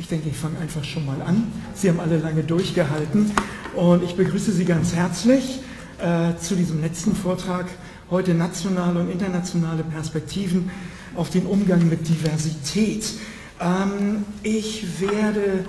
Ich denke, ich fange einfach schon mal an. Sie haben alle lange durchgehalten und ich begrüße Sie ganz herzlich äh, zu diesem letzten Vortrag. Heute nationale und internationale Perspektiven auf den Umgang mit Diversität. Ähm, ich werde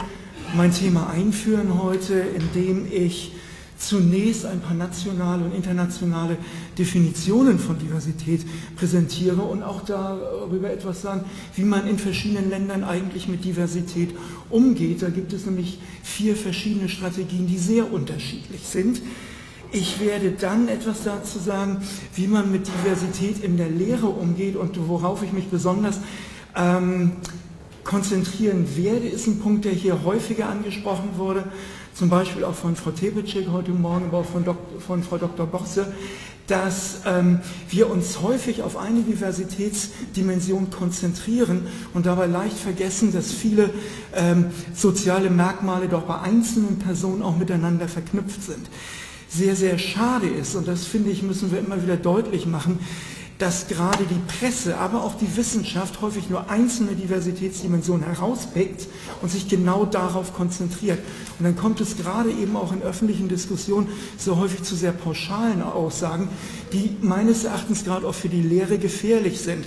mein Thema einführen heute, indem ich zunächst ein paar nationale und internationale Definitionen von Diversität präsentiere und auch darüber etwas sagen, wie man in verschiedenen Ländern eigentlich mit Diversität umgeht. Da gibt es nämlich vier verschiedene Strategien, die sehr unterschiedlich sind. Ich werde dann etwas dazu sagen, wie man mit Diversität in der Lehre umgeht und worauf ich mich besonders ähm, konzentrieren werde, ist ein Punkt, der hier häufiger angesprochen wurde zum Beispiel auch von Frau Tebetschik heute Morgen, aber auch von, Dok von Frau Dr. Bosse, dass ähm, wir uns häufig auf eine Diversitätsdimension konzentrieren und dabei leicht vergessen, dass viele ähm, soziale Merkmale doch bei einzelnen Personen auch miteinander verknüpft sind. Sehr, sehr schade ist, und das finde ich, müssen wir immer wieder deutlich machen, dass gerade die Presse, aber auch die Wissenschaft häufig nur einzelne Diversitätsdimensionen herauspickt und sich genau darauf konzentriert. Und dann kommt es gerade eben auch in öffentlichen Diskussionen so häufig zu sehr pauschalen Aussagen, die meines Erachtens gerade auch für die Lehre gefährlich sind.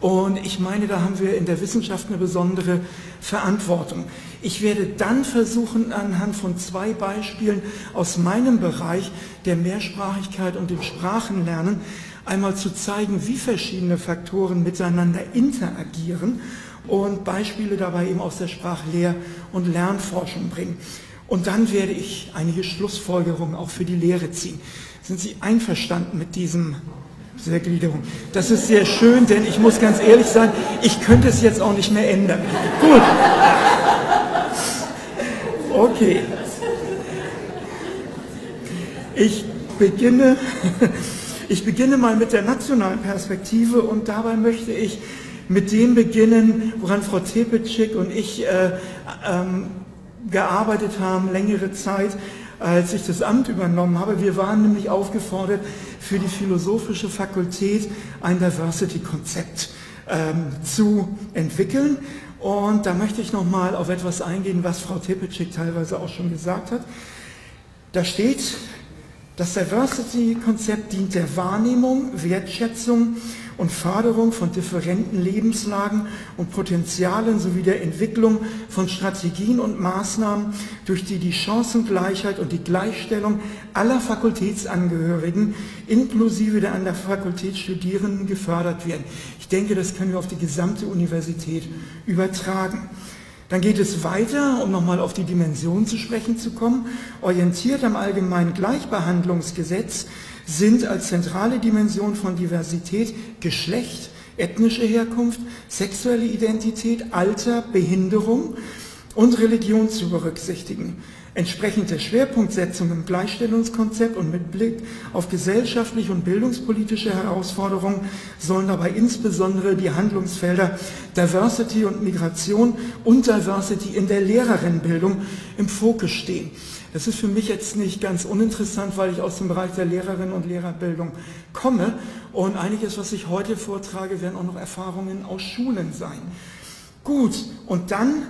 Und ich meine, da haben wir in der Wissenschaft eine besondere Verantwortung. Ich werde dann versuchen, anhand von zwei Beispielen aus meinem Bereich der Mehrsprachigkeit und dem Sprachenlernen einmal zu zeigen, wie verschiedene Faktoren miteinander interagieren und Beispiele dabei eben aus der Sprachlehr- und Lernforschung bringen. Und dann werde ich einige Schlussfolgerungen auch für die Lehre ziehen. Sind Sie einverstanden mit diesem dieser Gliederung? Das ist sehr schön, denn ich muss ganz ehrlich sein, ich könnte es jetzt auch nicht mehr ändern. Gut. Okay. Ich beginne ich beginne mal mit der nationalen Perspektive und dabei möchte ich mit dem beginnen, woran Frau Tepetschik und ich äh, ähm, gearbeitet haben, längere Zeit, als ich das Amt übernommen habe. Wir waren nämlich aufgefordert, für die philosophische Fakultät ein Diversity-Konzept ähm, zu entwickeln. Und da möchte ich nochmal auf etwas eingehen, was Frau Tepetschik teilweise auch schon gesagt hat. Da steht, das Diversity-Konzept dient der Wahrnehmung, Wertschätzung und Förderung von differenten Lebenslagen und Potenzialen sowie der Entwicklung von Strategien und Maßnahmen, durch die die Chancengleichheit und die Gleichstellung aller Fakultätsangehörigen inklusive der an der Fakultät Studierenden gefördert werden. Ich denke, das können wir auf die gesamte Universität übertragen. Dann geht es weiter, um nochmal auf die Dimension zu sprechen zu kommen. Orientiert am allgemeinen Gleichbehandlungsgesetz sind als zentrale Dimension von Diversität Geschlecht, ethnische Herkunft, sexuelle Identität, Alter, Behinderung und Religion zu berücksichtigen. Entsprechend der Schwerpunktsetzung im Gleichstellungskonzept und mit Blick auf gesellschaftliche und bildungspolitische Herausforderungen sollen dabei insbesondere die Handlungsfelder Diversity und Migration und Diversity in der Lehrerinnenbildung im Fokus stehen. Das ist für mich jetzt nicht ganz uninteressant, weil ich aus dem Bereich der Lehrerinnen und Lehrerbildung komme und einiges, was ich heute vortrage, werden auch noch Erfahrungen aus Schulen sein. Gut, und dann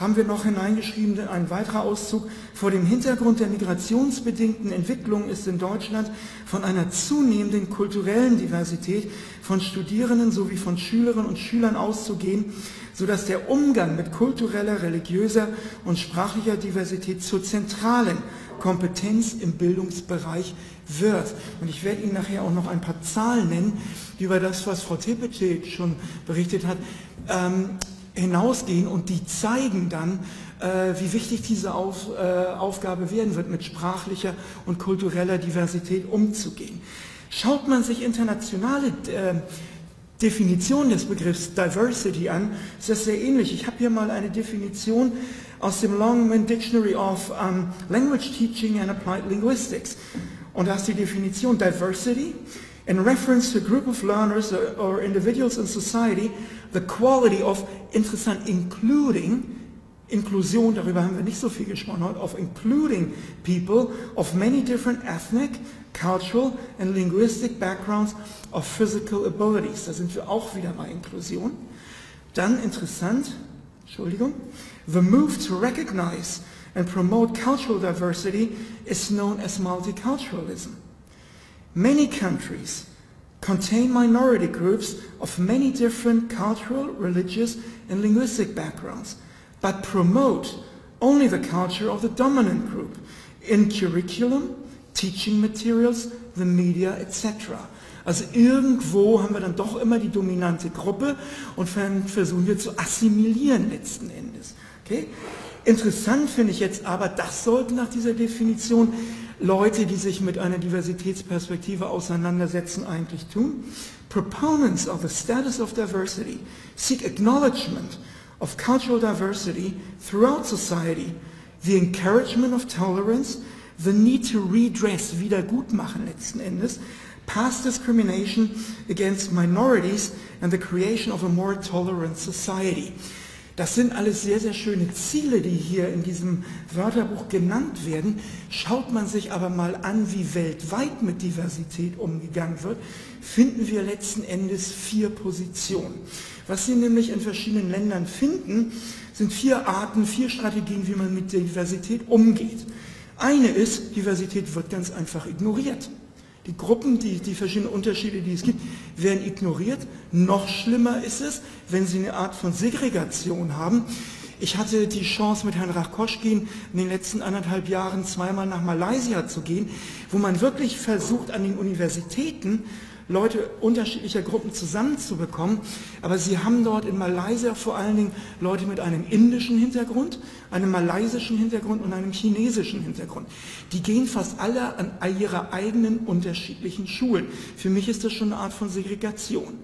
haben wir noch hineingeschrieben, ein weiterer Auszug. Vor dem Hintergrund der migrationsbedingten Entwicklung ist in Deutschland von einer zunehmenden kulturellen Diversität von Studierenden sowie von Schülerinnen und Schülern auszugehen, sodass der Umgang mit kultureller, religiöser und sprachlicher Diversität zur zentralen Kompetenz im Bildungsbereich wird. Und ich werde Ihnen nachher auch noch ein paar Zahlen nennen über das, was Frau Tepete schon berichtet hat. Ähm, hinausgehen und die zeigen dann, äh, wie wichtig diese Auf, äh, Aufgabe werden wird, mit sprachlicher und kultureller Diversität umzugehen. Schaut man sich internationale äh, Definitionen des Begriffs Diversity an, ist das sehr ähnlich. Ich habe hier mal eine Definition aus dem Longman Dictionary of um, Language Teaching and Applied Linguistics. Und da ist die Definition Diversity in reference to a group of learners or individuals in society the quality of, interessant, including, Inklusion, darüber haben wir nicht so viel gesprochen heute, of including people of many different ethnic, cultural and linguistic backgrounds of physical abilities. Da sind wir auch wieder bei Inklusion. Dann interessant, Entschuldigung, the move to recognize and promote cultural diversity is known as multiculturalism. Many countries contain minority groups of many different cultural, religious, and linguistic backgrounds, but promote only the culture of the dominant group in curriculum, teaching materials, the media, etc. Also irgendwo haben wir dann doch immer die dominante Gruppe und versuchen wir zu assimilieren letzten Endes. Okay? Interessant finde ich jetzt aber, das sollten nach dieser Definition Leute, die sich mit einer Diversitätsperspektive auseinandersetzen, eigentlich tun. Proponents of the status of diversity seek acknowledgement of cultural diversity throughout society, the encouragement of tolerance, the need to redress, wiedergutmachen letzten Endes, past discrimination against minorities and the creation of a more tolerant society. Das sind alles sehr, sehr schöne Ziele, die hier in diesem Wörterbuch genannt werden. Schaut man sich aber mal an, wie weltweit mit Diversität umgegangen wird, finden wir letzten Endes vier Positionen. Was Sie nämlich in verschiedenen Ländern finden, sind vier Arten, vier Strategien, wie man mit Diversität umgeht. Eine ist, Diversität wird ganz einfach ignoriert. Die Gruppen, die, die verschiedenen Unterschiede, die es gibt, werden ignoriert. Noch schlimmer ist es, wenn sie eine Art von Segregation haben. Ich hatte die Chance, mit Herrn Rachkoschkin in den letzten anderthalb Jahren zweimal nach Malaysia zu gehen, wo man wirklich versucht, an den Universitäten Leute unterschiedlicher Gruppen zusammenzubekommen. Aber sie haben dort in Malaysia vor allen Dingen Leute mit einem indischen Hintergrund, einem malaysischen Hintergrund und einem chinesischen Hintergrund. Die gehen fast alle an ihre eigenen unterschiedlichen Schulen. Für mich ist das schon eine Art von Segregation.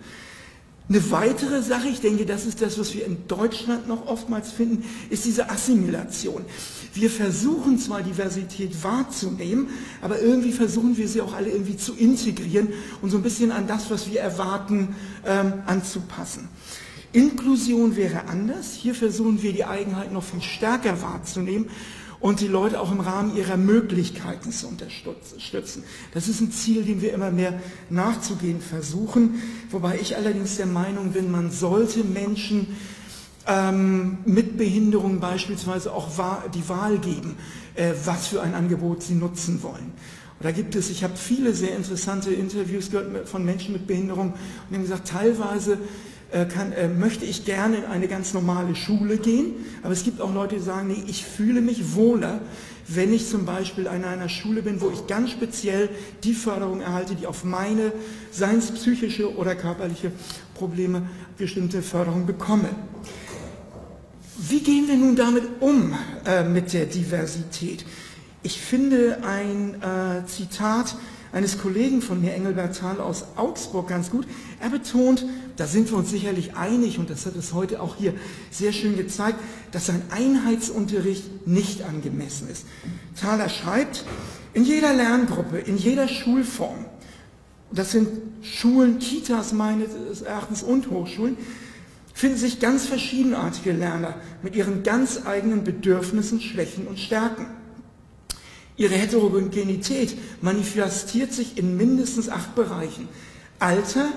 Eine weitere Sache, ich denke, das ist das, was wir in Deutschland noch oftmals finden, ist diese Assimilation. Wir versuchen zwar Diversität wahrzunehmen, aber irgendwie versuchen wir sie auch alle irgendwie zu integrieren und so ein bisschen an das, was wir erwarten, ähm, anzupassen. Inklusion wäre anders. Hier versuchen wir die Eigenheit noch viel stärker wahrzunehmen und die Leute auch im Rahmen ihrer Möglichkeiten zu unterstützen. Das ist ein Ziel, dem wir immer mehr nachzugehen versuchen, wobei ich allerdings der Meinung bin, man sollte Menschen ähm, mit Behinderung beispielsweise auch die Wahl geben, äh, was für ein Angebot sie nutzen wollen. Da gibt es, ich habe viele sehr interessante Interviews gehört von Menschen mit Behinderung und haben gesagt, teilweise äh, kann, äh, möchte ich gerne in eine ganz normale Schule gehen, aber es gibt auch Leute, die sagen, nee, ich fühle mich wohler, wenn ich zum Beispiel an einer Schule bin, wo ich ganz speziell die Förderung erhalte, die auf meine, seien es psychische oder körperliche Probleme, bestimmte Förderung bekomme. Wie gehen wir nun damit um äh, mit der Diversität? Ich finde ein äh, Zitat eines Kollegen von mir, Engelbert Thal aus Augsburg, ganz gut. Er betont, da sind wir uns sicherlich einig, und das hat es heute auch hier sehr schön gezeigt, dass ein Einheitsunterricht nicht angemessen ist. Thaler schreibt, in jeder Lerngruppe, in jeder Schulform, das sind Schulen, Kitas meines Erachtens und Hochschulen, finden sich ganz verschiedenartige Lerner mit ihren ganz eigenen Bedürfnissen, Schwächen und Stärken. Ihre Heterogenität manifestiert sich in mindestens acht Bereichen. Alter,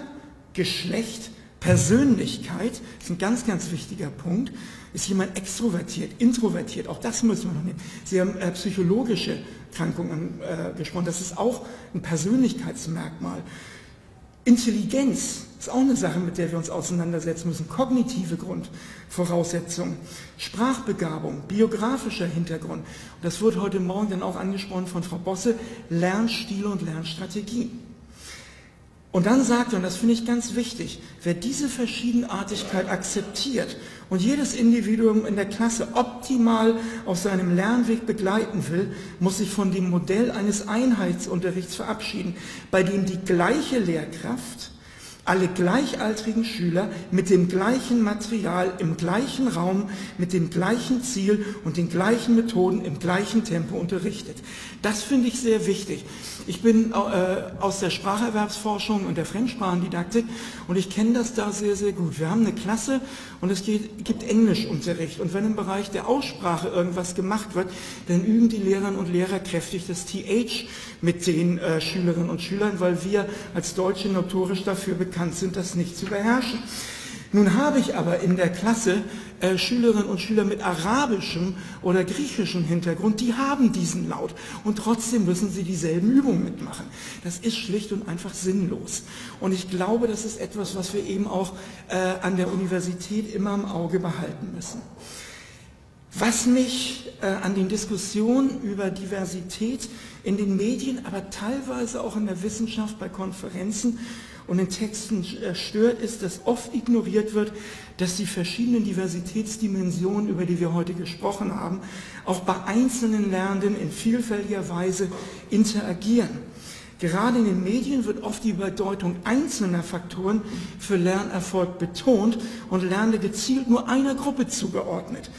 Geschlecht, Persönlichkeit, ist ein ganz, ganz wichtiger Punkt. Ist jemand extrovertiert, introvertiert, auch das müssen wir noch nehmen. Sie haben äh, psychologische Krankungen äh, gesprochen, das ist auch ein Persönlichkeitsmerkmal. Intelligenz ist auch eine Sache, mit der wir uns auseinandersetzen müssen. Kognitive Grundvoraussetzungen, Sprachbegabung, biografischer Hintergrund. Und das wurde heute Morgen dann auch angesprochen von Frau Bosse, Lernstile und Lernstrategien. Und dann sagt er, und das finde ich ganz wichtig, wer diese Verschiedenartigkeit akzeptiert und jedes Individuum in der Klasse optimal auf seinem Lernweg begleiten will, muss sich von dem Modell eines Einheitsunterrichts verabschieden, bei dem die gleiche Lehrkraft alle gleichaltrigen Schüler mit dem gleichen Material im gleichen Raum, mit dem gleichen Ziel und den gleichen Methoden im gleichen Tempo unterrichtet. Das finde ich sehr wichtig. Ich bin äh, aus der Spracherwerbsforschung und der Fremdsprachendidaktik und ich kenne das da sehr, sehr gut. Wir haben eine Klasse und es geht, gibt Englischunterricht und wenn im Bereich der Aussprache irgendwas gemacht wird, dann üben die Lehrerinnen und Lehrer kräftig das TH mit den äh, Schülerinnen und Schülern, weil wir als Deutsche notorisch dafür bekannt sind, das nicht zu beherrschen. Nun habe ich aber in der Klasse äh, Schülerinnen und Schüler mit arabischem oder griechischem Hintergrund, die haben diesen Laut und trotzdem müssen sie dieselben Übungen mitmachen. Das ist schlicht und einfach sinnlos. Und ich glaube, das ist etwas, was wir eben auch äh, an der Universität immer im Auge behalten müssen. Was mich äh, an den Diskussionen über Diversität in den Medien, aber teilweise auch in der Wissenschaft bei Konferenzen und in Texten stört, ist, dass oft ignoriert wird, dass die verschiedenen Diversitätsdimensionen, über die wir heute gesprochen haben, auch bei einzelnen Lernenden in vielfältiger Weise interagieren. Gerade in den Medien wird oft die Bedeutung einzelner Faktoren für Lernerfolg betont und Lernende gezielt nur einer Gruppe zugeordnet.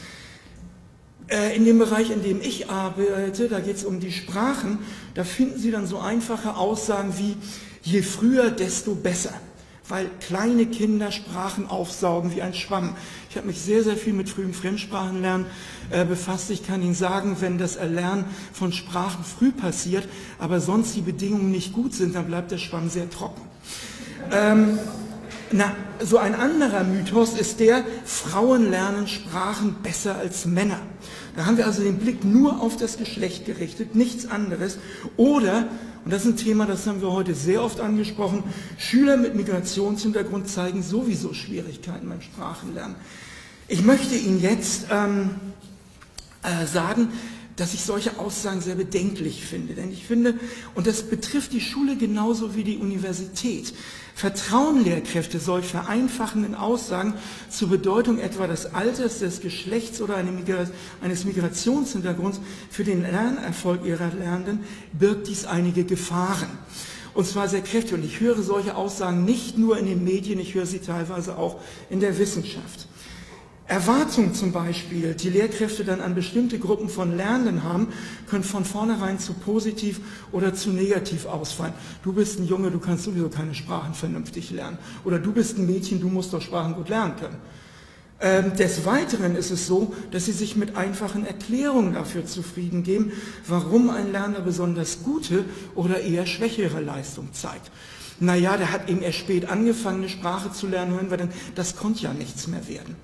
Äh, in dem Bereich, in dem ich arbeite, da geht es um die Sprachen, da finden Sie dann so einfache Aussagen wie, je früher, desto besser. Weil kleine Kinder Sprachen aufsaugen wie ein Schwamm. Ich habe mich sehr, sehr viel mit frühem Fremdsprachenlernen äh, befasst. Ich kann Ihnen sagen, wenn das Erlernen von Sprachen früh passiert, aber sonst die Bedingungen nicht gut sind, dann bleibt der Schwamm sehr trocken. Ähm, na, so ein anderer Mythos ist der, Frauen lernen Sprachen besser als Männer. Da haben wir also den Blick nur auf das Geschlecht gerichtet, nichts anderes. Oder und das ist ein Thema, das haben wir heute sehr oft angesprochen. Schüler mit Migrationshintergrund zeigen sowieso Schwierigkeiten beim Sprachenlernen. Ich möchte Ihnen jetzt ähm, äh, sagen, dass ich solche Aussagen sehr bedenklich finde. Denn ich finde, und das betrifft die Schule genauso wie die Universität, vertrauen Lehrkräfte solch vereinfachenden Aussagen zur Bedeutung etwa des Alters, des Geschlechts oder eines Migrationshintergrunds für den Lernerfolg ihrer Lernenden, birgt dies einige Gefahren. Und zwar sehr kräftig. Und ich höre solche Aussagen nicht nur in den Medien, ich höre sie teilweise auch in der Wissenschaft. Erwartungen zum Beispiel, die Lehrkräfte dann an bestimmte Gruppen von Lernenden haben, können von vornherein zu positiv oder zu negativ ausfallen. Du bist ein Junge, du kannst sowieso keine Sprachen vernünftig lernen. Oder du bist ein Mädchen, du musst doch Sprachen gut lernen können. Ähm, des Weiteren ist es so, dass sie sich mit einfachen Erklärungen dafür zufrieden geben, warum ein Lerner besonders gute oder eher schwächere Leistung zeigt. Naja, der hat eben erst spät angefangen, eine Sprache zu lernen, hören wir dann, das konnte ja nichts mehr werden.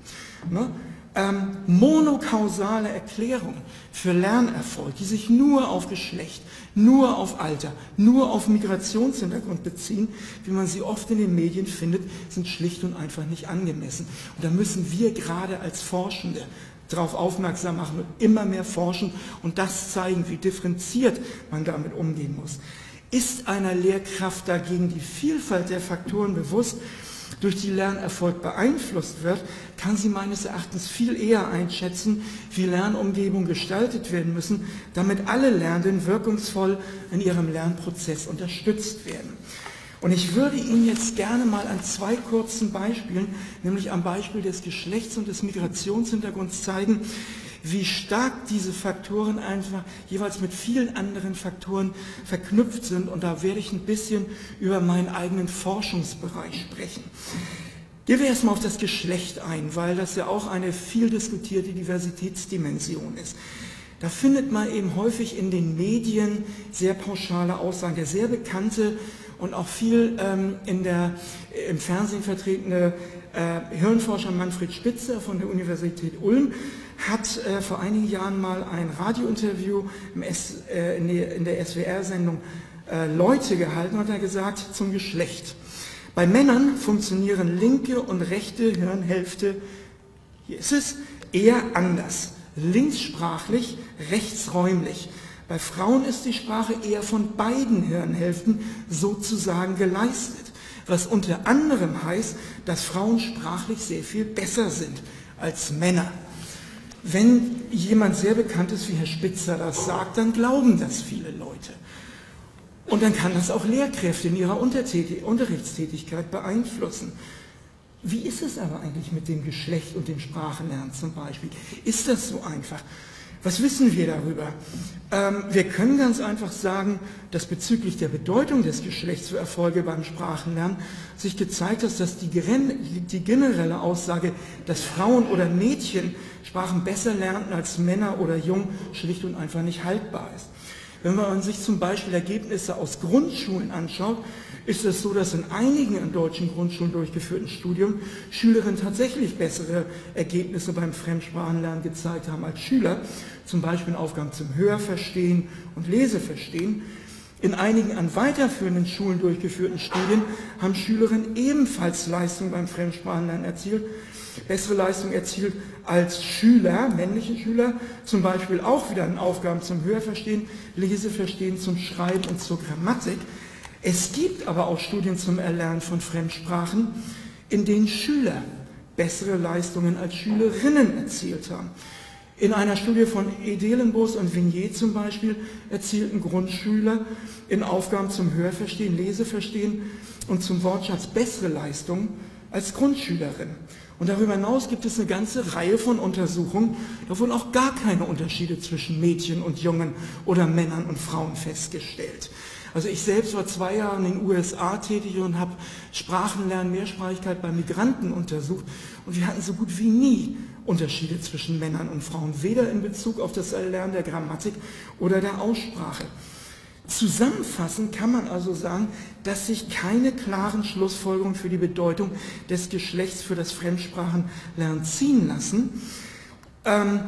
Ne? Ähm, monokausale Erklärungen für Lernerfolg, die sich nur auf Geschlecht, nur auf Alter, nur auf Migrationshintergrund beziehen, wie man sie oft in den Medien findet, sind schlicht und einfach nicht angemessen. Und da müssen wir gerade als Forschende darauf aufmerksam machen und immer mehr forschen und das zeigen, wie differenziert man damit umgehen muss. Ist einer Lehrkraft dagegen die Vielfalt der Faktoren bewusst, durch die Lernerfolg beeinflusst wird, kann sie meines Erachtens viel eher einschätzen, wie Lernumgebungen gestaltet werden müssen, damit alle Lernenden wirkungsvoll in ihrem Lernprozess unterstützt werden. Und ich würde Ihnen jetzt gerne mal an zwei kurzen Beispielen, nämlich am Beispiel des Geschlechts und des Migrationshintergrunds zeigen, wie stark diese Faktoren einfach jeweils mit vielen anderen Faktoren verknüpft sind. Und da werde ich ein bisschen über meinen eigenen Forschungsbereich sprechen. Gehen wir erstmal auf das Geschlecht ein, weil das ja auch eine viel diskutierte Diversitätsdimension ist. Da findet man eben häufig in den Medien sehr pauschale Aussagen. Der sehr bekannte und auch viel ähm, in der, im Fernsehen vertretene äh, Hirnforscher Manfred Spitzer von der Universität Ulm hat äh, vor einigen Jahren mal ein Radiointerview äh, in, der SWR-Sendung äh, Leute gehalten und hat gesagt zum Geschlecht. Bei Männern funktionieren linke und rechte Hirnhälfte, hier ist es, eher anders. Linkssprachlich, rechtsräumlich. Bei Frauen ist die Sprache eher von beiden Hirnhälften sozusagen geleistet, was unter anderem heißt, dass Frauen sprachlich sehr viel besser sind als Männer. Wenn jemand sehr bekannt ist wie Herr Spitzer das sagt, dann glauben das viele Leute. Und dann kann das auch Lehrkräfte in ihrer Unterrichtstätigkeit beeinflussen. Wie ist es aber eigentlich mit dem Geschlecht und dem Sprachenlernen zum Beispiel? Ist das so einfach? Was wissen wir darüber? Ähm, wir können ganz einfach sagen, dass bezüglich der Bedeutung des Geschlechts für Erfolge beim Sprachenlernen sich gezeigt hat, dass die, die generelle Aussage, dass Frauen oder Mädchen Sprachen besser lernten als Männer oder Jung, schlicht und einfach nicht haltbar ist. Wenn man sich zum Beispiel Ergebnisse aus Grundschulen anschaut, ist es so, dass in einigen an deutschen Grundschulen durchgeführten Studien Schülerinnen tatsächlich bessere Ergebnisse beim Fremdsprachenlernen gezeigt haben als Schüler, zum Beispiel in Aufgaben zum Hörverstehen und Leseverstehen. In einigen an weiterführenden Schulen durchgeführten Studien haben Schülerinnen ebenfalls Leistungen beim Fremdsprachenlernen erzielt, bessere Leistungen erzielt als Schüler, männliche Schüler, zum Beispiel auch wieder in Aufgaben zum Hörverstehen, Leseverstehen, zum Schreiben und zur Grammatik. Es gibt aber auch Studien zum Erlernen von Fremdsprachen, in denen Schüler bessere Leistungen als Schülerinnen erzielt haben. In einer Studie von Edelenbos und Vignier zum Beispiel erzielten Grundschüler in Aufgaben zum Hörverstehen, Leseverstehen und zum Wortschatz bessere Leistungen als Grundschülerinnen. Und darüber hinaus gibt es eine ganze Reihe von Untersuchungen, da wurden auch gar keine Unterschiede zwischen Mädchen und Jungen oder Männern und Frauen festgestellt. Also ich selbst war zwei Jahre in den USA tätig und habe Sprachenlernen, Mehrsprachigkeit bei Migranten untersucht und wir hatten so gut wie nie Unterschiede zwischen Männern und Frauen, weder in Bezug auf das Erlernen der Grammatik oder der Aussprache. Zusammenfassend kann man also sagen, dass sich keine klaren Schlussfolgerungen für die Bedeutung des Geschlechts für das Fremdsprachenlernen ziehen lassen. Ähm,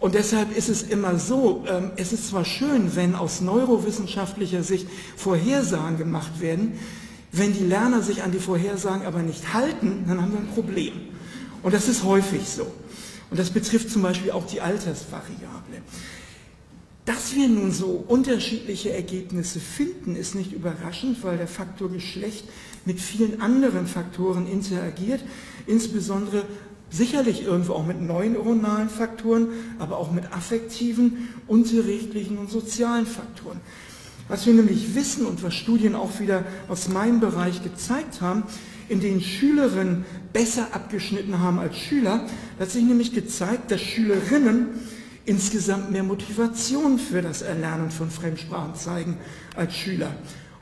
und deshalb ist es immer so, ähm, es ist zwar schön, wenn aus neurowissenschaftlicher Sicht Vorhersagen gemacht werden, wenn die Lerner sich an die Vorhersagen aber nicht halten, dann haben wir ein Problem. Und das ist häufig so. Und das betrifft zum Beispiel auch die Altersvariable. Dass wir nun so unterschiedliche Ergebnisse finden, ist nicht überraschend, weil der Faktor Geschlecht mit vielen anderen Faktoren interagiert, insbesondere sicherlich irgendwo auch mit neuronalen Faktoren, aber auch mit affektiven, unterrichtlichen und sozialen Faktoren. Was wir nämlich wissen und was Studien auch wieder aus meinem Bereich gezeigt haben, in denen Schülerinnen besser abgeschnitten haben als Schüler, hat sich nämlich gezeigt, dass Schülerinnen insgesamt mehr Motivation für das Erlernen von Fremdsprachen zeigen als Schüler.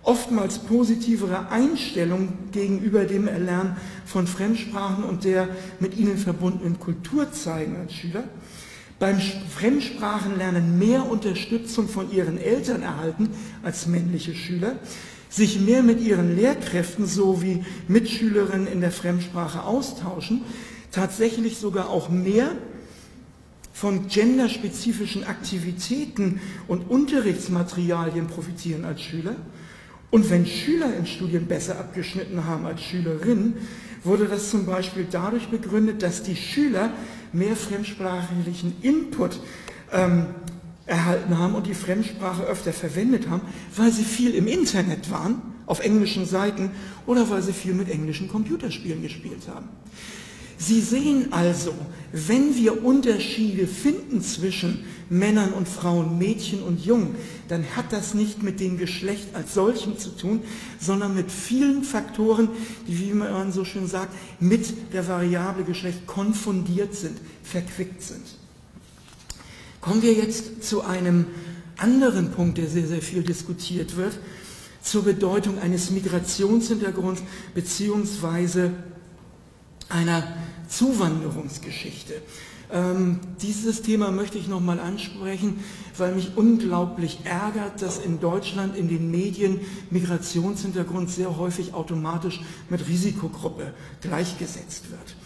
Oftmals positivere Einstellung gegenüber dem Erlernen von Fremdsprachen und der mit ihnen verbundenen Kultur zeigen als Schüler. Beim Fremdsprachenlernen mehr Unterstützung von ihren Eltern erhalten als männliche Schüler, sich mehr mit ihren Lehrkräften sowie Mitschülerinnen in der Fremdsprache austauschen, tatsächlich sogar auch mehr von genderspezifischen Aktivitäten und Unterrichtsmaterialien profitieren als Schüler. Und wenn Schüler in Studien besser abgeschnitten haben als Schülerinnen, wurde das zum Beispiel dadurch begründet, dass die Schüler mehr fremdsprachlichen Input ähm, erhalten haben und die Fremdsprache öfter verwendet haben, weil sie viel im Internet waren, auf englischen Seiten oder weil sie viel mit englischen Computerspielen gespielt haben. Sie sehen also, wenn wir Unterschiede finden zwischen Männern und Frauen, Mädchen und Jungen, dann hat das nicht mit dem Geschlecht als solchem zu tun, sondern mit vielen Faktoren, die, wie man so schön sagt, mit der Variable Geschlecht konfundiert sind, verquickt sind. Kommen wir jetzt zu einem anderen Punkt, der sehr, sehr viel diskutiert wird, zur Bedeutung eines Migrationshintergrunds beziehungsweise einer Zuwanderungsgeschichte. Ähm, dieses Thema möchte ich nochmal ansprechen, weil mich unglaublich ärgert, dass in Deutschland in den Medien Migrationshintergrund sehr häufig automatisch mit Risikogruppe gleichgesetzt wird.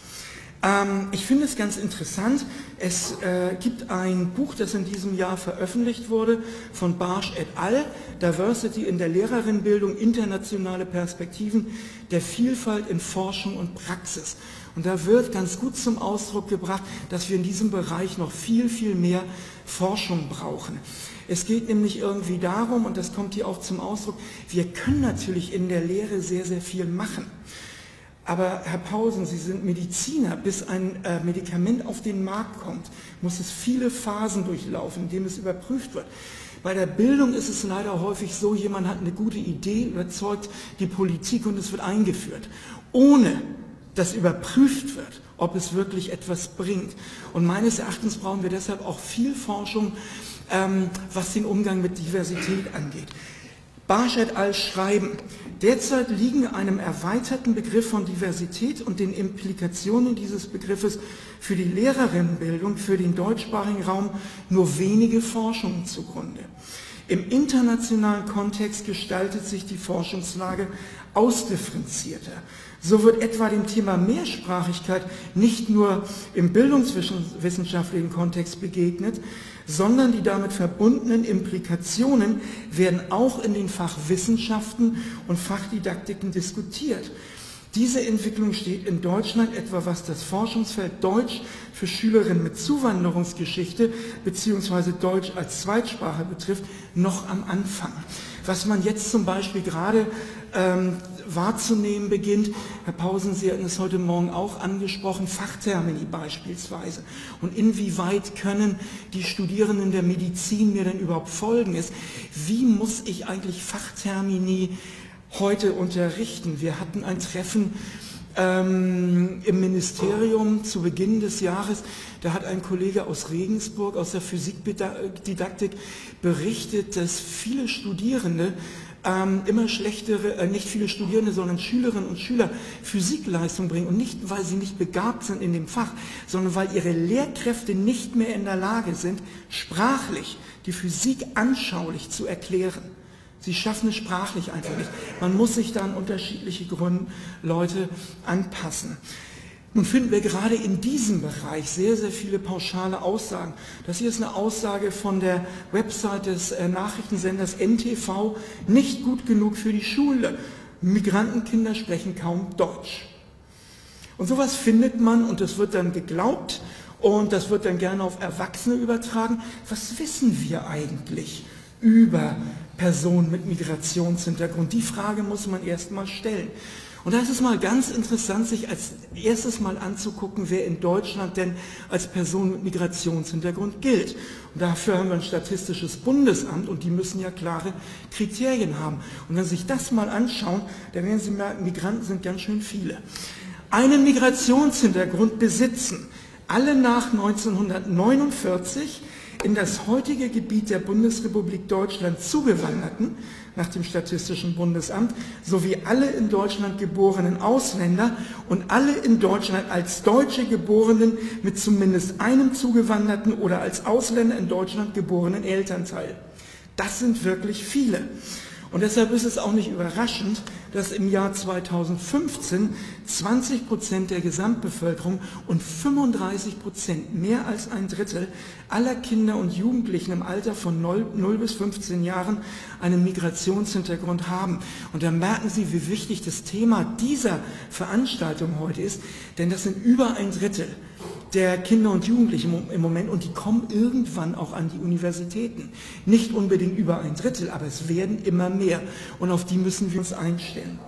Ähm, ich finde es ganz interessant. Es äh, gibt ein Buch, das in diesem Jahr veröffentlicht wurde von Barsch et al. Diversity in der Lehrerinnenbildung, internationale Perspektiven der Vielfalt in Forschung und Praxis. Und da wird ganz gut zum Ausdruck gebracht, dass wir in diesem Bereich noch viel, viel mehr Forschung brauchen. Es geht nämlich irgendwie darum, und das kommt hier auch zum Ausdruck, wir können natürlich in der Lehre sehr, sehr viel machen. Aber Herr Pausen, Sie sind Mediziner. Bis ein äh, Medikament auf den Markt kommt, muss es viele Phasen durchlaufen, in denen es überprüft wird. Bei der Bildung ist es leider häufig so, jemand hat eine gute Idee, überzeugt die Politik und es wird eingeführt, ohne dass überprüft wird, ob es wirklich etwas bringt. Und meines Erachtens brauchen wir deshalb auch viel Forschung, ähm, was den Umgang mit Diversität angeht. Barsch al schreiben, derzeit liegen einem erweiterten Begriff von Diversität und den Implikationen dieses Begriffes für die Lehrerinnenbildung, für den deutschsprachigen Raum nur wenige Forschungen zugrunde. Im internationalen Kontext gestaltet sich die Forschungslage ausdifferenzierter. So wird etwa dem Thema Mehrsprachigkeit nicht nur im bildungswissenschaftlichen Kontext begegnet, sondern die damit verbundenen Implikationen werden auch in den Fachwissenschaften und Fachdidaktiken diskutiert. Diese Entwicklung steht in Deutschland etwa was das Forschungsfeld Deutsch für Schülerinnen mit Zuwanderungsgeschichte bzw. Deutsch als Zweitsprache betrifft, noch am Anfang. Was man jetzt zum Beispiel gerade ähm, wahrzunehmen beginnt, Herr Pausen, Sie hatten es heute Morgen auch angesprochen, Fachtermini beispielsweise. Und inwieweit können die Studierenden der Medizin mir denn überhaupt folgen? Ist, wie muss ich eigentlich Fachtermini heute unterrichten. Wir hatten ein Treffen ähm, im Ministerium zu Beginn des Jahres. Da hat ein Kollege aus Regensburg aus der Physikdidaktik berichtet, dass viele Studierende ähm, immer schlechtere, äh, nicht viele Studierende, sondern Schülerinnen und Schüler Physikleistung bringen. Und nicht, weil sie nicht begabt sind in dem Fach, sondern weil ihre Lehrkräfte nicht mehr in der Lage sind, sprachlich die Physik anschaulich zu erklären. Sie schaffen es sprachlich einfach nicht. Man muss sich da an unterschiedliche Grundleute anpassen. Nun finden wir gerade in diesem Bereich sehr, sehr viele pauschale Aussagen. Das hier ist eine Aussage von der Website des äh, Nachrichtensenders NTV, nicht gut genug für die Schule. Migrantenkinder sprechen kaum Deutsch. Und sowas findet man und das wird dann geglaubt und das wird dann gerne auf Erwachsene übertragen. Was wissen wir eigentlich über Personen mit Migrationshintergrund? Die Frage muss man erst mal stellen. Und da ist es mal ganz interessant, sich als erstes mal anzugucken, wer in Deutschland denn als Person mit Migrationshintergrund gilt. Und dafür haben wir ein statistisches Bundesamt und die müssen ja klare Kriterien haben. Und wenn Sie sich das mal anschauen, dann werden Sie merken, Migranten sind ganz schön viele. Einen Migrationshintergrund besitzen alle nach 1949 in das heutige Gebiet der Bundesrepublik Deutschland zugewanderten, nach dem Statistischen Bundesamt, sowie alle in Deutschland geborenen Ausländer und alle in Deutschland als Deutsche geborenen mit zumindest einem zugewanderten oder als Ausländer in Deutschland geborenen Elternteil. Das sind wirklich viele. Und deshalb ist es auch nicht überraschend, dass im Jahr 2015 20 Prozent der Gesamtbevölkerung und 35 Prozent, mehr als ein Drittel aller Kinder und Jugendlichen im Alter von 0, 0 bis 15 Jahren einen Migrationshintergrund haben. Und da merken Sie, wie wichtig das Thema dieser Veranstaltung heute ist, denn das sind über ein Drittel der Kinder und Jugendlichen im Moment und die kommen irgendwann auch an die Universitäten. Nicht unbedingt über ein Drittel, aber es werden immer mehr und auf die müssen wir uns einstellen.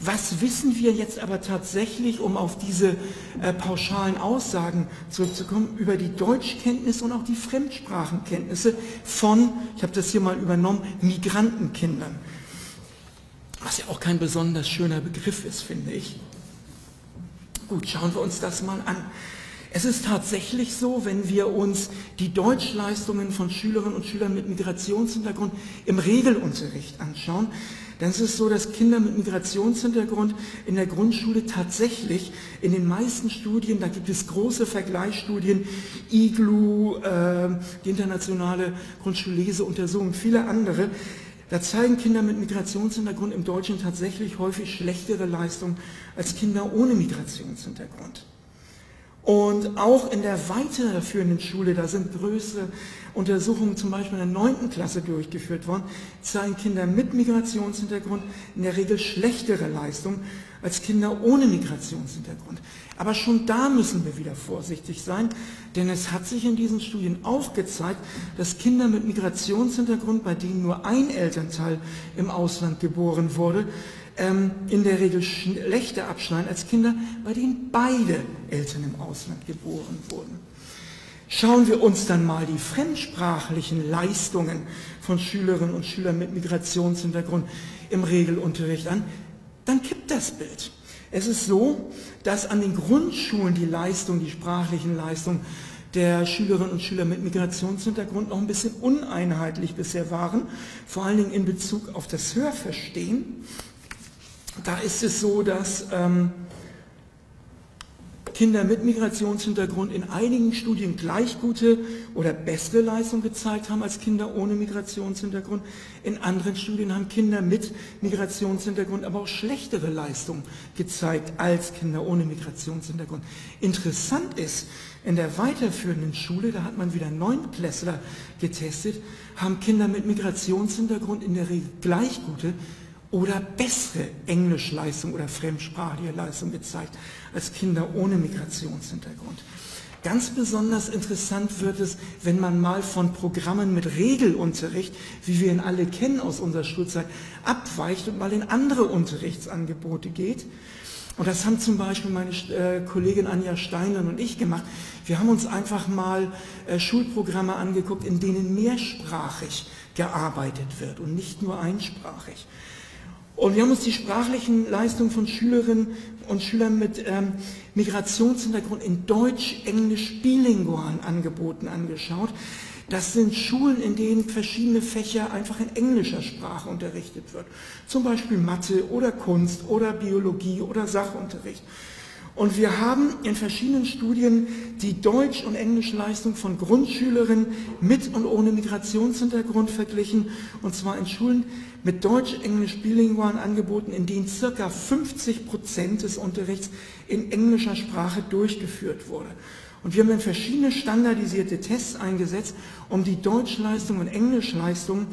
Was wissen wir jetzt aber tatsächlich, um auf diese äh, pauschalen Aussagen zurückzukommen, über die Deutschkenntnisse und auch die Fremdsprachenkenntnisse von, ich habe das hier mal übernommen, Migrantenkindern? Was ja auch kein besonders schöner Begriff ist, finde ich. Gut, schauen wir uns das mal an. Es ist tatsächlich so, wenn wir uns die Deutschleistungen von Schülerinnen und Schülern mit Migrationshintergrund im Regelunterricht anschauen, dann ist es so, dass Kinder mit Migrationshintergrund in der Grundschule tatsächlich in den meisten Studien, da gibt es große Vergleichsstudien, IGLU, äh, die internationale Grundschulleseuntersuchung, viele andere, da zeigen Kinder mit Migrationshintergrund im Deutschen tatsächlich häufig schlechtere Leistungen als Kinder ohne Migrationshintergrund. Und auch in der weiterführenden Schule, da sind größere Untersuchungen zum Beispiel in der 9. Klasse durchgeführt worden, zeigen Kinder mit Migrationshintergrund in der Regel schlechtere Leistungen als Kinder ohne Migrationshintergrund. Aber schon da müssen wir wieder vorsichtig sein, denn es hat sich in diesen Studien auch gezeigt, dass Kinder mit Migrationshintergrund, bei denen nur ein Elternteil im Ausland geboren wurde, ähm, in der Regel schlechter abschneiden als Kinder, bei denen beide Eltern im Ausland geboren wurden. Schauen wir uns dann mal die fremdsprachlichen Leistungen von Schülerinnen und Schülern mit Migrationshintergrund im Regelunterricht an, dann kippt das Bild. Es ist so, dass an den Grundschulen die Leistung, die sprachlichen Leistungen der Schülerinnen und Schüler mit Migrationshintergrund noch ein bisschen uneinheitlich bisher waren, vor allen Dingen in Bezug auf das Hörverstehen. Da ist es so, dass ähm, Kinder mit Migrationshintergrund in einigen Studien gleich gute oder bessere Leistung gezeigt haben als Kinder ohne Migrationshintergrund. In anderen Studien haben Kinder mit Migrationshintergrund aber auch schlechtere Leistung gezeigt als Kinder ohne Migrationshintergrund. Interessant ist, in der weiterführenden Schule, da hat man wieder Neunklässler getestet, haben Kinder mit Migrationshintergrund in der Regel gleich gute oder bessere Englischleistung oder fremdsprachliche Leistung gezeigt als Kinder ohne Migrationshintergrund. Ganz besonders interessant wird es, wenn man mal von Programmen mit Regelunterricht, wie wir ihn alle kennen aus unserer Schulzeit, abweicht und mal in andere Unterrichtsangebote geht. Und das haben zum Beispiel meine äh, Kollegin Anja Steiner und ich gemacht. Wir haben uns einfach mal äh, Schulprogramme angeguckt, in denen mehrsprachig gearbeitet wird und nicht nur einsprachig. Und wir haben uns die sprachlichen Leistungen von Schülerinnen und Schülern mit ähm, Migrationshintergrund in Deutsch, Englisch, bilingualen Angeboten angeschaut. Das sind Schulen, in denen verschiedene Fächer einfach in englischer Sprache unterrichtet wird. Zum Beispiel Mathe oder Kunst oder Biologie oder Sachunterricht. Und wir haben in verschiedenen Studien die Deutsch- und Englischleistung von Grundschülerinnen mit und ohne Migrationshintergrund verglichen, und zwar in Schulen mit Deutsch-Englisch-bilingualen Angeboten, in denen circa 50 Prozent des Unterrichts in englischer Sprache durchgeführt wurde. Und wir haben dann verschiedene standardisierte Tests eingesetzt, um die Deutschleistung und Englischleistung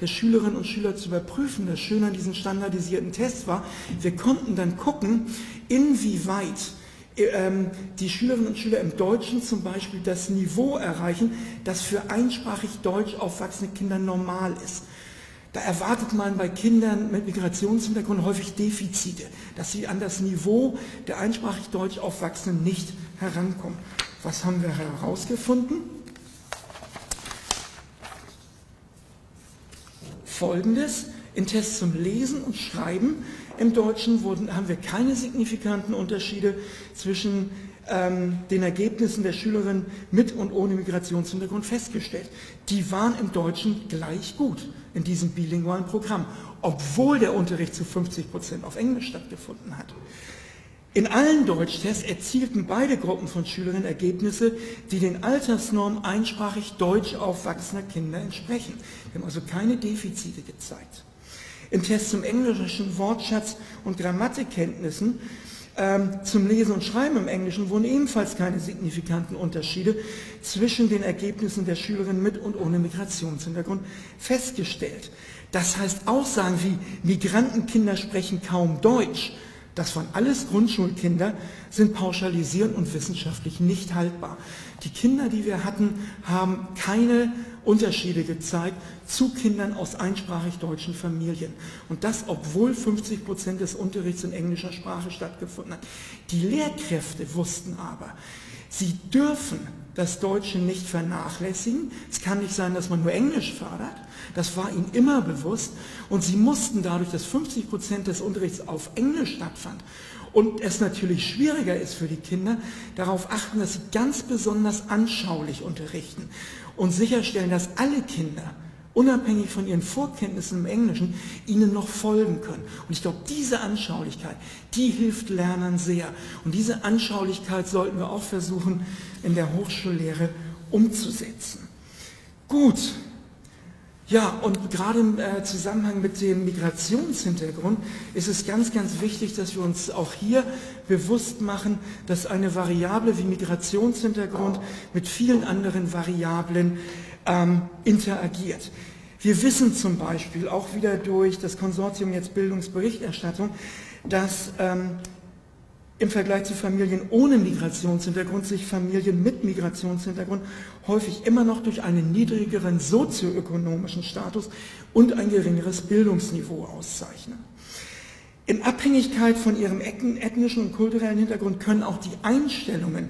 der Schülerinnen und Schüler zu überprüfen. Das Schöne an diesen standardisierten Tests war, wir konnten dann gucken, inwieweit ähm, die Schülerinnen und Schüler im Deutschen zum Beispiel das Niveau erreichen, das für einsprachig deutsch aufwachsende Kinder normal ist. Da erwartet man bei Kindern mit Migrationshintergrund häufig Defizite, dass sie an das Niveau der einsprachig deutsch Aufwachsenden nicht herankommen. Was haben wir herausgefunden? Folgendes, in Tests zum Lesen und Schreiben im Deutschen wurden, haben wir keine signifikanten Unterschiede zwischen ähm, den Ergebnissen der Schülerinnen mit und ohne Migrationshintergrund festgestellt. Die waren im Deutschen gleich gut in diesem bilingualen Programm, obwohl der Unterricht zu 50 Prozent auf Englisch stattgefunden hat. In allen Deutschtests erzielten beide Gruppen von Schülerinnen Ergebnisse, die den Altersnormen einsprachig deutsch aufwachsender Kinder entsprechen. Wir haben also keine Defizite gezeigt. In Tests zum englischen Wortschatz und Grammatikkenntnissen ähm, zum Lesen und Schreiben im Englischen wurden ebenfalls keine signifikanten Unterschiede zwischen den Ergebnissen der Schülerinnen mit und ohne Migrationshintergrund festgestellt. Das heißt, Aussagen wie Migrantenkinder sprechen kaum Deutsch das waren alles Grundschulkinder, sind pauschalisierend und wissenschaftlich nicht haltbar. Die Kinder, die wir hatten, haben keine Unterschiede gezeigt zu Kindern aus einsprachig deutschen Familien. Und das, obwohl 50 Prozent des Unterrichts in englischer Sprache stattgefunden hat. Die Lehrkräfte wussten aber, sie dürfen das Deutsche nicht vernachlässigen. Es kann nicht sein, dass man nur Englisch fördert. Das war ihnen immer bewusst. Und sie mussten dadurch, dass 50 Prozent des Unterrichts auf Englisch stattfand und es natürlich schwieriger ist für die Kinder, darauf achten, dass sie ganz besonders anschaulich unterrichten und sicherstellen, dass alle Kinder unabhängig von ihren Vorkenntnissen im Englischen, ihnen noch folgen können. Und ich glaube, diese Anschaulichkeit, die hilft Lernern sehr. Und diese Anschaulichkeit sollten wir auch versuchen, in der Hochschullehre umzusetzen. Gut. Ja, und gerade im äh, Zusammenhang mit dem Migrationshintergrund ist es ganz, ganz wichtig, dass wir uns auch hier bewusst machen, dass eine Variable wie Migrationshintergrund mit vielen anderen Variablen ähm, interagiert. Wir wissen zum Beispiel auch wieder durch das Konsortium jetzt Bildungsberichterstattung, dass ähm, im Vergleich zu Familien ohne Migrationshintergrund sich Familien mit Migrationshintergrund häufig immer noch durch einen niedrigeren sozioökonomischen Status und ein geringeres Bildungsniveau auszeichnen. In Abhängigkeit von ihrem ethnischen und kulturellen Hintergrund können auch die Einstellungen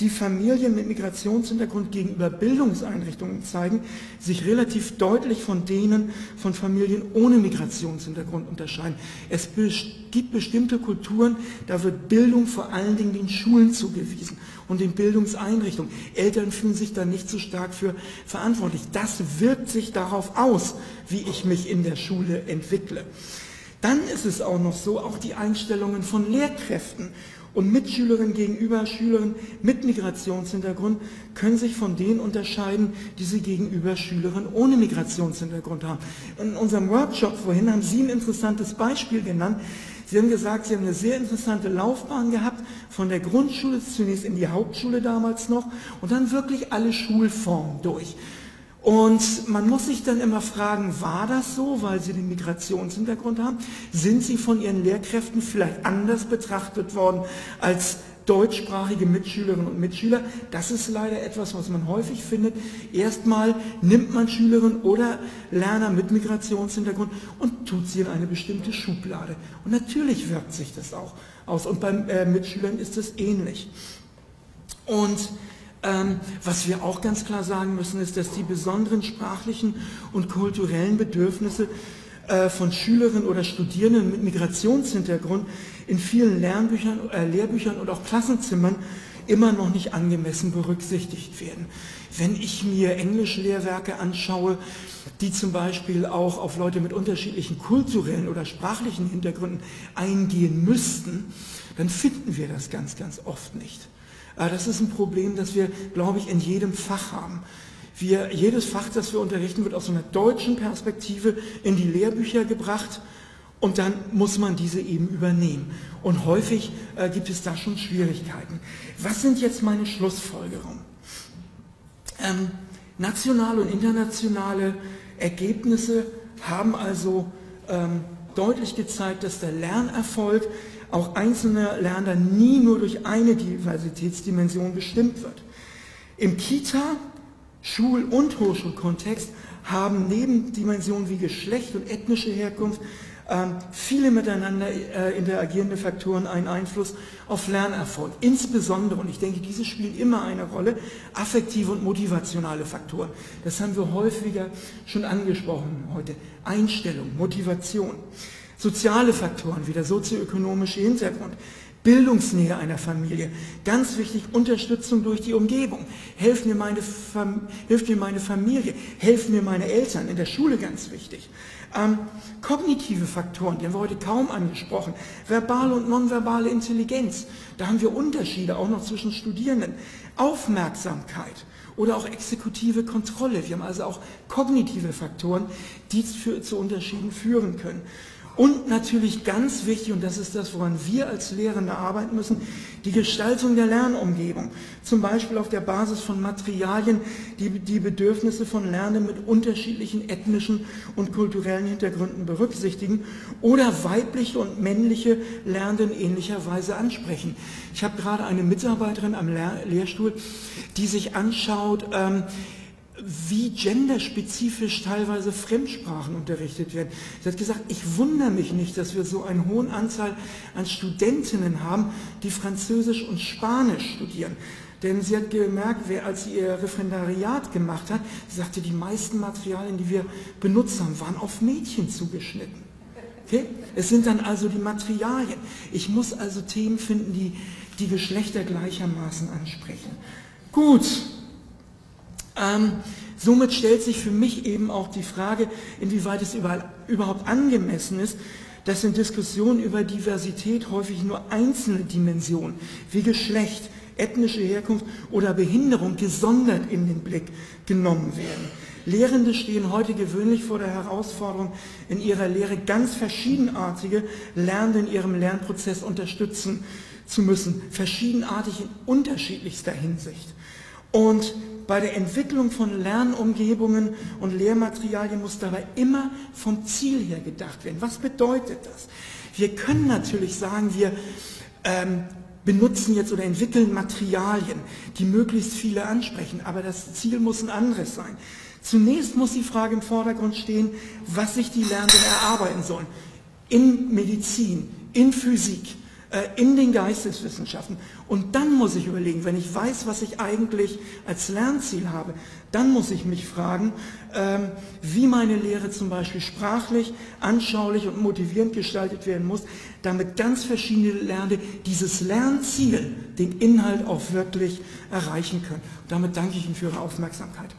die Familien mit Migrationshintergrund gegenüber Bildungseinrichtungen zeigen, sich relativ deutlich von denen von Familien ohne Migrationshintergrund unterscheiden. Es gibt bestimmte Kulturen, da wird Bildung vor allen Dingen den Schulen zugewiesen und den Bildungseinrichtungen. Eltern fühlen sich da nicht so stark für verantwortlich. Das wirkt sich darauf aus, wie ich mich in der Schule entwickle. Dann ist es auch noch so, auch die Einstellungen von Lehrkräften Und Mitschülerinnen gegenüber Schülerinnen mit Migrationshintergrund können sich von denen unterscheiden, die sie gegenüber Schülerinnen ohne Migrationshintergrund haben. In unserem Workshop vorhin haben Sie ein interessantes Beispiel genannt. Sie haben gesagt, Sie haben eine sehr interessante Laufbahn gehabt, von der Grundschule zunächst in die Hauptschule damals noch und dann wirklich alle Schulformen durch. Und man muss sich dann immer fragen, war das so, weil sie den Migrationshintergrund haben? Sind sie von ihren Lehrkräften vielleicht anders betrachtet worden als deutschsprachige Mitschülerinnen und Mitschüler? Das ist leider etwas, was man häufig findet. Erstmal nimmt man Schülerinnen oder Lerner mit Migrationshintergrund und tut sie in eine bestimmte Schublade. Und natürlich wirkt sich das auch aus. Und bei äh, Mitschülern ist es ähnlich. Und ähm, was wir auch ganz klar sagen müssen, ist, dass die besonderen sprachlichen und kulturellen Bedürfnisse äh, von Schülerinnen oder Studierenden mit Migrationshintergrund in vielen Lernbüchern, äh, Lehrbüchern und auch Klassenzimmern immer noch nicht angemessen berücksichtigt werden. Wenn ich mir Englischlehrwerke anschaue, die zum Beispiel auch auf Leute mit unterschiedlichen kulturellen oder sprachlichen Hintergründen eingehen müssten, dann finden wir das ganz, ganz oft nicht. Das ist ein Problem, das wir, glaube ich, in jedem Fach haben. Wir, jedes Fach, das wir unterrichten, wird aus einer deutschen Perspektive in die Lehrbücher gebracht und dann muss man diese eben übernehmen. Und häufig äh, gibt es da schon Schwierigkeiten. Was sind jetzt meine Schlussfolgerungen? Ähm, nationale und internationale Ergebnisse haben also ähm, deutlich gezeigt, dass der Lernerfolg auch einzelner Lerner nie nur durch eine Diversitätsdimension bestimmt wird. Im Kita, Schul- und Hochschulkontext haben neben Dimensionen wie Geschlecht und ethnische Herkunft ähm, viele miteinander äh, interagierende Faktoren einen Einfluss auf Lernerfolg. Insbesondere, und ich denke, diese spielen immer eine Rolle, affektive und motivationale Faktoren. Das haben wir häufiger schon angesprochen heute. Einstellung, Motivation. Soziale Faktoren wie der sozioökonomische Hintergrund, Bildungsnähe einer Familie. Ganz wichtig, Unterstützung durch die Umgebung. Hilft mir meine, Fam hilft mir meine Familie, helfen mir meine Eltern. In der Schule ganz wichtig. Ähm, kognitive Faktoren, die haben wir heute kaum angesprochen. Verbale und nonverbale Intelligenz. Da haben wir Unterschiede auch noch zwischen Studierenden. Aufmerksamkeit oder auch exekutive Kontrolle. Wir haben also auch kognitive Faktoren, die für, zu Unterschieden führen können. Und natürlich ganz wichtig, und das ist das, woran wir als Lehrende arbeiten müssen, die Gestaltung der Lernumgebung. Zum Beispiel auf der Basis von Materialien, die die Bedürfnisse von Lernenden mit unterschiedlichen ethnischen und kulturellen Hintergründen berücksichtigen oder weibliche und männliche Lernenden ähnlicherweise ansprechen. Ich habe gerade eine Mitarbeiterin am Lehrstuhl, die sich anschaut, ähm, wie genderspezifisch teilweise Fremdsprachen unterrichtet werden. Sie hat gesagt, ich wundere mich nicht, dass wir so eine hohe Anzahl an Studentinnen haben, die Französisch und Spanisch studieren. Denn sie hat gemerkt, wer, als sie ihr Referendariat gemacht hat, sie sagte, die meisten Materialien, die wir benutzt haben, waren auf Mädchen zugeschnitten. Okay? Es sind dann also die Materialien. Ich muss also Themen finden, die die Geschlechter gleichermaßen ansprechen. Gut, ähm, somit stellt sich für mich eben auch die Frage, inwieweit es überhaupt angemessen ist, dass in Diskussionen über Diversität häufig nur einzelne Dimensionen wie Geschlecht, ethnische Herkunft oder Behinderung gesondert in den Blick genommen werden. Lehrende stehen heute gewöhnlich vor der Herausforderung, in ihrer Lehre ganz verschiedenartige Lernende in ihrem Lernprozess unterstützen zu müssen, verschiedenartig in unterschiedlichster Hinsicht. Und bei der Entwicklung von Lernumgebungen und Lehrmaterialien muss dabei immer vom Ziel her gedacht werden. Was bedeutet das? Wir können natürlich sagen, wir ähm, benutzen jetzt oder entwickeln Materialien, die möglichst viele ansprechen, aber das Ziel muss ein anderes sein. Zunächst muss die Frage im Vordergrund stehen, was sich die Lernenden erarbeiten sollen. In Medizin, in Physik, in den Geisteswissenschaften. Und dann muss ich überlegen, wenn ich weiß, was ich eigentlich als Lernziel habe, dann muss ich mich fragen, ähm, wie meine Lehre zum Beispiel sprachlich, anschaulich und motivierend gestaltet werden muss, damit ganz verschiedene Lernende dieses Lernziel, den Inhalt auch wirklich erreichen können. Und damit danke ich Ihnen für Ihre Aufmerksamkeit.